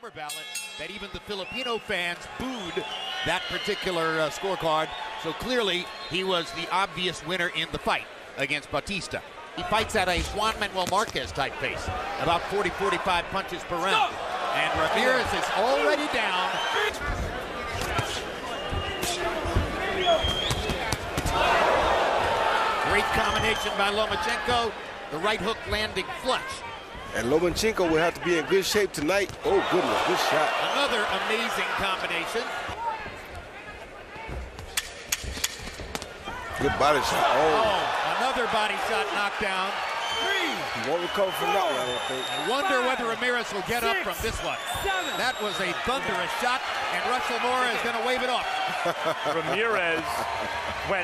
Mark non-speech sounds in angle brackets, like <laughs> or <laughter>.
Homer ballot that even the Filipino fans booed that particular uh, scorecard. So clearly, he was the obvious winner in the fight against Batista. He fights at a Juan Manuel Marquez type pace, about 40 45 punches per round. And Ramirez is already down. Great combination by Lomachenko. The right hook landing flush. And Lomachenko will have to be in good shape tonight. Oh, goodness, good shot. Another amazing combination. Good body shot. Oh, Oh, another body shot knocked down. he won't recover from that one, I think. I wonder whether Ramirez will get up from this one. Seven, That was a thunderous shot, and Russell Mora is going to wave it off. <laughs> Ramirez went